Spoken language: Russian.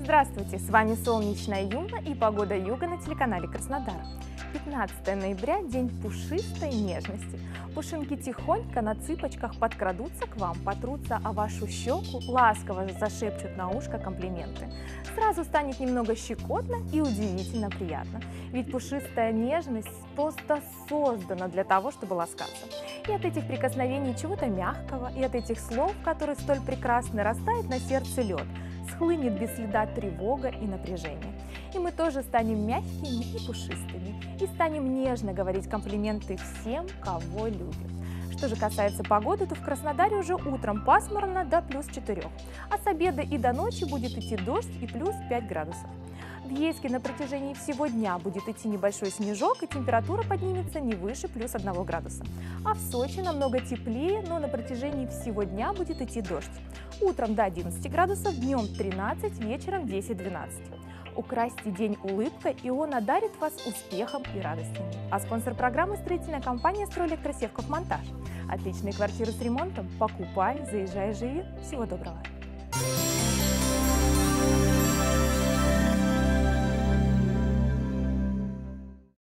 Здравствуйте, с вами Солнечная Юна и Погода Юга на телеканале Краснодар. 15 ноября – день пушистой нежности. Пушинки тихонько на цыпочках подкрадутся к вам, потрутся о вашу щеку, ласково зашепчут на ушко комплименты. Сразу станет немного щекотно и удивительно приятно. Ведь пушистая нежность просто создана для того, чтобы ласкаться. И от этих прикосновений чего-то мягкого, и от этих слов, которые столь прекрасны, растает на сердце лед – схлынет без следа тревога и напряжение. И мы тоже станем мягкими и пушистыми, и станем нежно говорить комплименты всем, кого любим. Что же касается погоды, то в Краснодаре уже утром пасмурно до плюс 4, а с обеда и до ночи будет идти дождь и плюс 5 градусов. В Ейске на протяжении всего дня будет идти небольшой снежок, и температура поднимется не выше плюс 1 градуса. А в Сочи намного теплее, но на протяжении всего дня будет идти дождь. Утром до 11 градусов, днем 13, вечером 10-12. Украсьте день улыбкой, и он одарит вас успехом и радостью. А спонсор программы – строительная компания «Стройлектор Монтаж». Отличные квартиры с ремонтом? Покупай, заезжай, живи. Всего доброго!